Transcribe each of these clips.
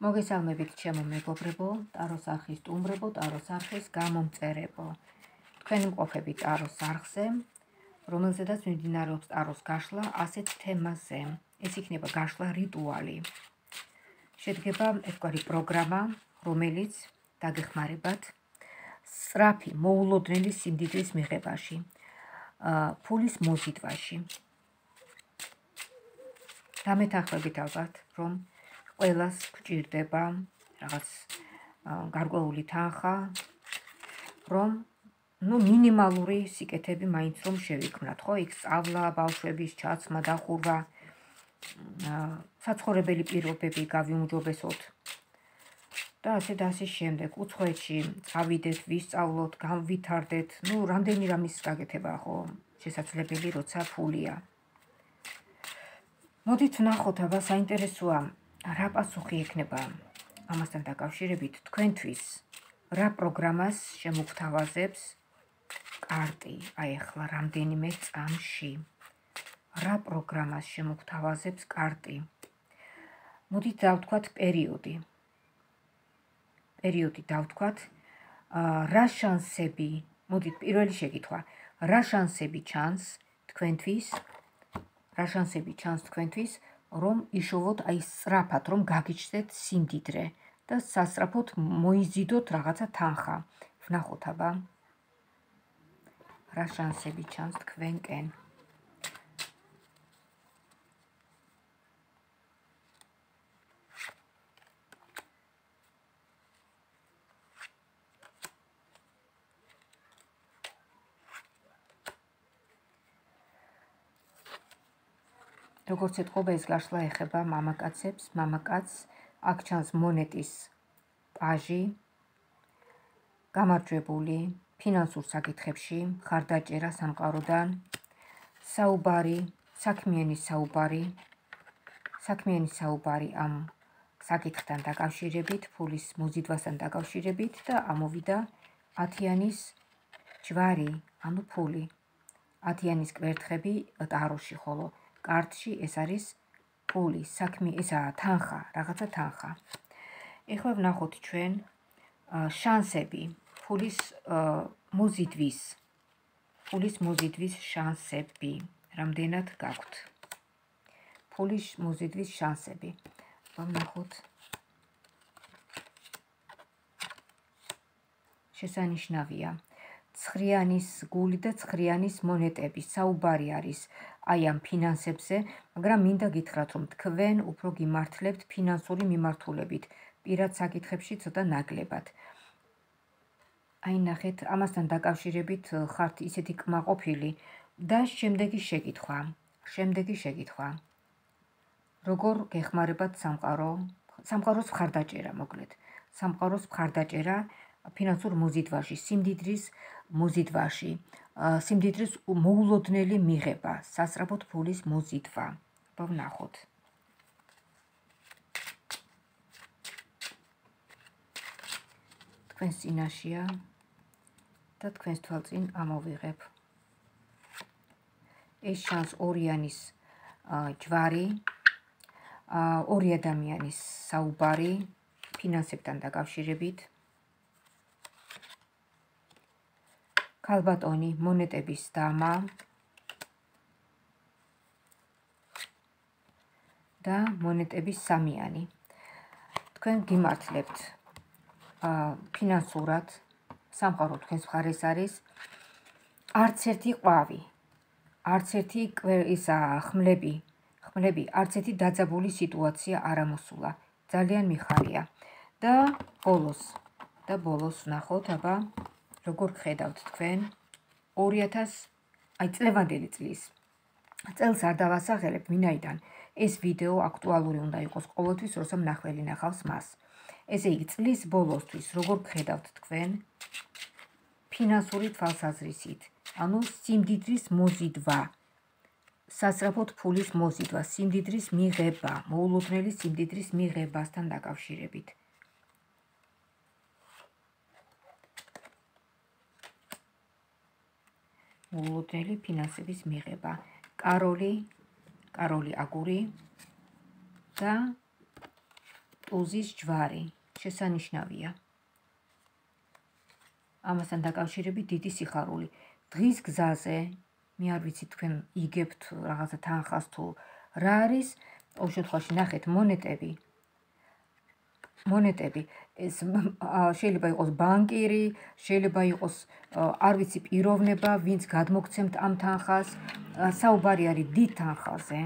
მოგესალმებით ჩემო მეგობრებო, ტაროს არხის სტუმრებო, ტაროს არხის გამომწერებო. თქვენ მყოფები ტაროს არხზე, რომელზედაც მიმდინარეობს ტაროს გაშლა ასეთ თემაზე. ეს იქნება გაშლა რიტუალი. შედგება ერთგვარი პროგრამა, რომელიც დაგეხმარებათ სწრაფი მოულოდნელი სიმდიდრის მიღებაში, ფულის მოზიდვაში. დამეთანხმებით ალბათ, რომ ყველას გჭირდება რაღაც გარკვეული თანხა, რომ ну მინიმალური სიკეთები მაინც რომ შევიქმნათ, ხო? იქ სწავლა, ბავშვების ჩაცმა, დახურვა, საცხოვრებელი პირობები გავიუმჯობესოთ. და ასე და ასე შემდეგ, უცხოეთში წავიდეთ, ვისწავლოთ, განვითარდეთ, ну რამდენი რამის გაკეთება ხო? შესაძლებელი როცა ფულია. მოდით ნახოთ, აბა საინტერესოა რა პასუხი ექნება ამასთან დაკავშირებით თქვენთვის. რა პროგრამას შემოგთავაზებს? კარტი აი ახლა რამდენიმე წამში. რა პროგრამას შემოგთავაზებს კარტი? მოდით დავთქვათ პერიოდი. პერიოდი დავთქვათ რა შანსები მოდით პირველი შეკითხვა. რა შანსები ჩანს თქვენთვის? რა შანსები ჩანს თქვენთვის რომ იშოვოთ აი სწრაფად რომ გაგიჩნდეთ სიმდიდრე და სასწრაფოდ მოიზიდოთ რაღაცა თანხა. ვნახოთ აბა. რა შანსები ჩანს თქვენკენ? როგორც ეთყობა ეს გაშლა ეხება მამაკაცებს, მამაკაც აქ ჩანს მონეტის პაჟი გამარჯვებული ფინანსურ საკითხებში, ხარდაჭერა სამყაროდან, საუბარი, საქმიანი საუბარი, საქმიანი საუბარი ამ საკითხთან დაკავშირებით, ფულის მოზიდვასთან დაკავშირებით და ამოვიდა ათიანის ჯვარი, ანუ ფული. ათიანის კვერთხები ტაროში ხოლო კარტში ეს არის ფული, საქმე, ესაა თანხა, რაღაცა თანხა. ეხლა ვნახოთ ჩვენ შანსები, ფულის მოზიდვის, ფულის მოზიდვის შანსები, რამდენად გაქვთ? ფულის მოზიდვის შანსები. ვნახოთ შესანიშნავია. ცხრიანის გული და ცხრიანის მონეტები საუბარი არის აი ამ ფინანსებზე, მაგრამ მინდა გითხრათ, რომ თქვენ უფრო გიმართლებთ ფინანსური მიმართულებით, პირად საკითხებში ცოტა ნაკლებად. აი ნახეთ, ამასთან დაკავშირებით ხართ ისეთი კმაყოფილი და შემდეგი შეკითხვა. შემდეგი შეკითხვა. როგორ გეხმარებათ სამყარო? სამყაროს მხარდაჭერა, მოკლედ. სამყაროს მხარდაჭერა ფინანსურ მოზიდვაში, სიმდიდრის მოზიდვაში, სიმდიდრის მოულოდნელი მიღება, სასწრაფოდ ფულის მოზიდვა. ვნახოთ. თქვენ წინაშია და თქვენს თვალწინ ამოვიღებ. ეს შანს ორიანის ჯვარი, ორი ადამიანის საუბარი ფინანსებთან დაკავშირებით. ქალბატონი მონეტების დამა და მონეტების სამიანი. თქვენ გიმართლებთ ფინანსურად სამყარო თქვენს მხარეს არის. არც ერთი ყვავი არც ერთი ისა ხმლები ხმლები არც ერთი დაძაბული სიტუაცია არ ამოსულა. ძალიან მიხარია. და ბოლოს და ბოლოს ნახოთ აბა როგორ ხედავთ თქვენ? 2000 აი წლევანდელი წლის. წელს არ დავასახელებ ვინაიდან. ეს ვიდეო აქტუალური უნდა იყოს ყოველთვის როცა მნახველი ნახავს მას. ესე იგი წლის ბოლოსთვის როგორ ხედავთ თქვენ? ფინანსური თვალსაზრისით. ანუ სიმდიდრის მოზიდვა. სასწრაფოდ ფულის მოზიდვა. სიმდიდრის მიღება. მოულოდნელი სიმდიდრის მიღებასთან დაკავშირებით მოლოდნელი ფინანსების მიღება. კაროლი, კაროლი აგური და ტუზის ჯვარი. შესანიშნავია. ამასთან დაკავშირებით დიდი სიხარული. დღის გზაზე მე არ ვიცი თქვენ იგებთ რაღაცა თანხას თუ რა არის. ყოველ შემთხვევაში ნახეთ მონეტები მონეტები ეს შეიძლება იყოს ბანკირი, შეიძლება იყოს არ ვიცი პიროვნება, ვინც გადმოგცემთ ამ თანხას, საუბარი არის დიდ თანხაზე.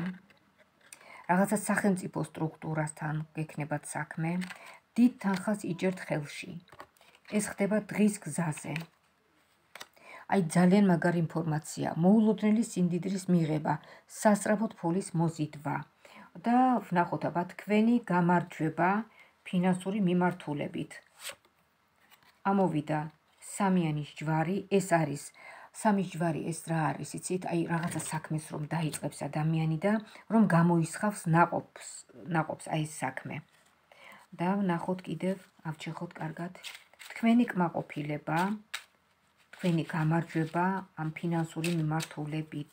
რაღაცა სახელმწიფო სტრუქტურასთან გექნებათ საქმე, დიდ თანხას იჭერთ ხელში. ეს ხდება დღის გზაზე. აი ძალიან მაგარი ინფორმაცია, მოულოდნელი სიმდიდრის მიღება, სასწრაფოდ ფულის მოზიდვა და ვნახოთ აბა თქვენი გამარჯვება ფინანსური მიმართულებით. ამოვიდა სამიანის ჯვარი, ეს არის სამის ჯვარი ეს რა არის, იცით? აი რაღაცა საქმეს რომ დაიწყებს ადამიანი და რომ გამოისხავს ناقობს, ناقობს აი ეს საქმე. და ვნახოთ კიდევ, ავჩეხოთ კარგად. თქვენი კმაყოფილება, თქვენი გამარჯვება ამ ფინანსური მიმართულებით.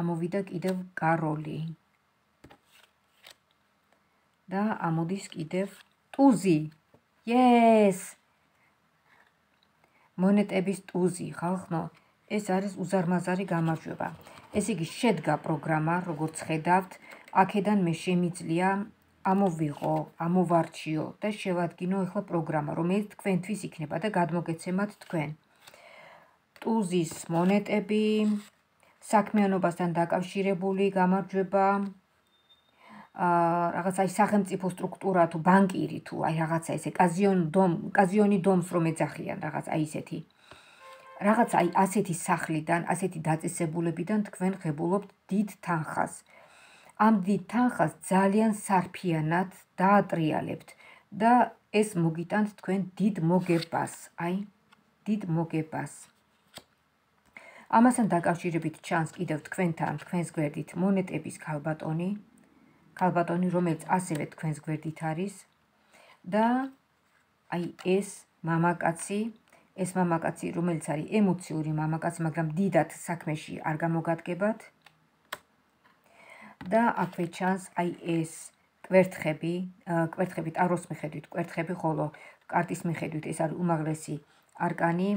ამოვიდა კიდევ კაროლი. და ამოდის კიდევ ტუზი. yes! მონეტების ტუზი, ხალხო, ეს არის უზარმაზარი გამარჯვება. ეს იგი შედგა პროგრამა, როგორც ხედავთ, აქედან მე შემიძლია ამოვიღო, ამოვარჩიო და შევადგინო ახლა პროგრამა, რომელიც თქვენთვის იქნება და გადმოგეცემათ თქვენ. ტუზის მონეტები, საქმიანობასთან დაკავშირებული გამარჯვება აა რაღაც აი სახელმწიფო სტრუქტურა თუ ბანკირი თუ აი რაღაცა ესე კაზიონ დომ კაზიონი დომს რომ ეძახიან რაღაც აი ესეთი რაღაც აი ასეთი სახლიდან ასეთი დაწესებულებიდან თქვენ ღებულობთ დიდ თანხას. ამ დიდ თანხას ძალიან სარფიანად დაატრიალებთ და ეს მოგიტანთ თქვენ დიდ მოგებას აი დიდ მოგებას ამასთან დაკავშირებით ჩანს კიდევ თქვენთან თქვენს გვერდით მონეტების ქალბატონი. ქალბატონი რომელიც ასევე თქვენს გვერდით არის. და აი ეს მამაკაცი ეს მამაკაცი რომელიც არის ემოციური მამაკაცი მაგრამ დიდად საქმეში არ გამოგადგებათ. და აქვე ჩანს აი ეს კვერთხები კვერთხები ტაროს მიხედვით კვერთხები ხოლო კარტის მიხედვით ეს არის უმაღლესი არკანი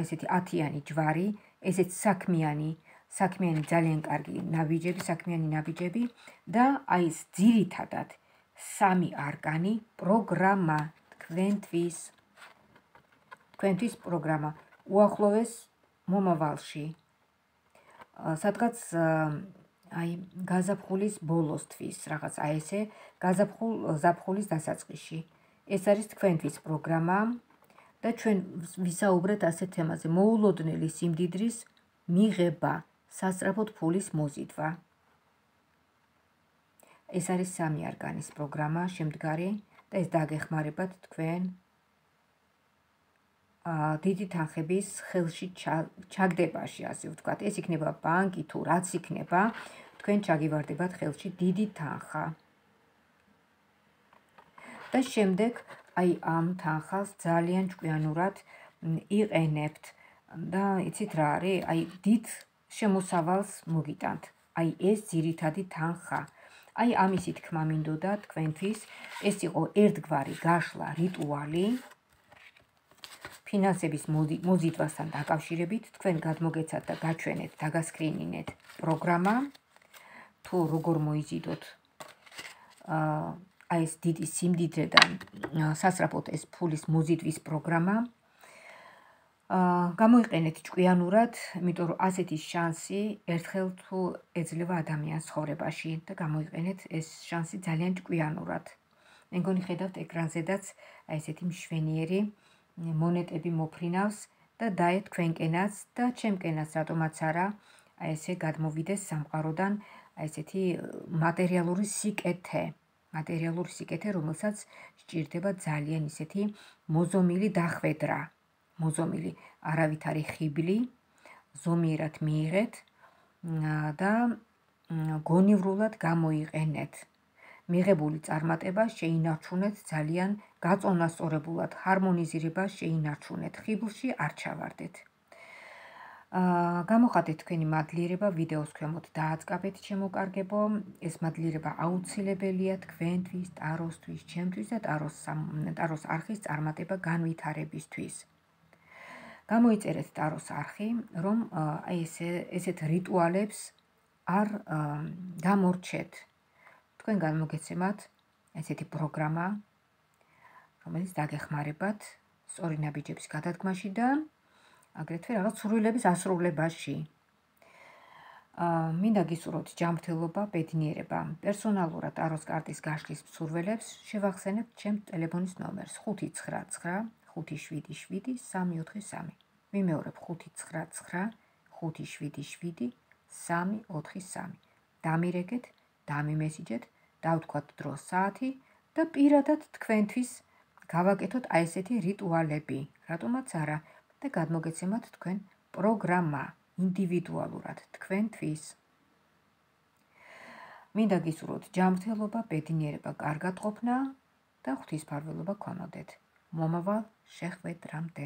ესეთი 10-იანი ჯვარი ესეც საქმიანი, საქმიანი ძალიან კარგი ნაბიჯები, საქმიანი ნაბიჯები და აი ეს ძირითადად სამი არკანი პროგრამა თქვენთვის თქვენთვის პროგრამა. უახლოვეს მომავალში. სადღაც აი გაზაფხულის ბოლოსთვის რაღაც აი ესე გაზაფხულ ზაფხულის დასაწყისში. ეს არის თქვენთვის პროგრამა და ჩვენ ვისაუბრეთ ასეთ თემაზე. მოულოდნელი სიმდიდრის მიღება სასწრაფოდ ფულის მოზიდვა. ეს არის სამი არგანის პროგრამა შემდგარი და ეს დაგეხმარებათ თქვენ. დიდი თანხების ხელში ჩაგდებაში ასე ვთქვათ. ეს იქნება ბანკი თუ რაც იქნება თქვენ ჩაგივარდებათ ხელში დიდი თანხა. და შემდეგ აი ამ თანხას ძალიან ჭკვიანურად იყენებთ და იცით რა არის? აი დიდ შემოსავალს მოგიტანთ. აი ეს ძირითადი თანხა. აი ამისი თქმა მინდოდა თქვენთვის, ეს იყო ერთგვარი გაშლა რიტუალი ფინანსების მოზიდვასთან დაკავშირებით, თქვენ გადმოგეცათ და გაჩვენეთ, დაგასკრინინეთ პროგრამა თუ როგორ მოიზიდოთ აა აი ეს დიდი სიმდიდრედან სასწრაფოდ ეს ფულის მოზიდვის პროგრამა აა გამოიყენეთ ჭკვიანურად, იმიტომ რომ ასეთი შანსი ერთხელ თუ ეძლევა ადამიანს ცხოვრებაში და გამოიყენეთ ეს შანსი ძალიან ჭკვიანურად. მე მგონი ხედავთ ეკრანზედაც აი ესეთი მშვენიერი მონეტები მოფრინავს და დაე თქვენკენაც და ჩემკენაც რატომაც არა აი ესე გადმოვიდეს სამყაროდან აი ესეთი მატერიალური სიკეთე. მატერიალური სიკეთე, რომელსაც სჭირდება ძალიან ისეთი მოზომილი დახვედრა. მოზომილი არავითარი ხიბლი ზომიერად მიიღეთ და გონივრულად გამოიყენეთ. მიღებული წარმატება შეინარჩუნეთ ძალიან გაწონასწორებულად, ჰარმონიზირება შეინარჩუნეთ, ხიბლში არ ჩავარდეთ. გამოხატეთ თქვენი მადლიერება ვიდეოს ქვემოთ დააწყაბეთ ჩემო კარგებო ეს მადლიერება აუცილებელია თქვენთვის, ტაროსთვის, ჩემთვის და ტაროს ტაროს არხის წარმატება განვითარებისთვის. გამოიწერეთ ტაროს არხი, რომ ესე ესეთ რიტუალებს არ გამორჩეთ. თქვენ გამოგეცემათ ესეთი პროგრამა, რომელიც დაგეხმარებათ სწორი ნაბიჯების გადადგმაში და აგრეთვე რაღაც სურვილების ასრულებაში. აა მინდა გისურვოთ ჯანმრთელობა, ბედნიერება. პერსონალურად აროს კარტის გაშლის სურვილებს შევახსენებ ჩემს ტელეფონის ნომერს 599 577 343. მიმეორებ 599 577 343. დამირეკეთ, დამიმესიჯეთ, დავთქვათ დრო საათი და პირადად თქვენთვის გავაკეთოთ აი ესეთი რიტუალები. რატომაც არა? და გადმოგეცემათ თქვენ პროგრამა ინდივიდუალურად თქვენთვის. მინდა გისურვოთ ჯანმრთელობა, ბედნიერება, კარგად ყოფნა და ღვთისმფარველობა გქონოდეთ. მომავალ შეხვედრამდე.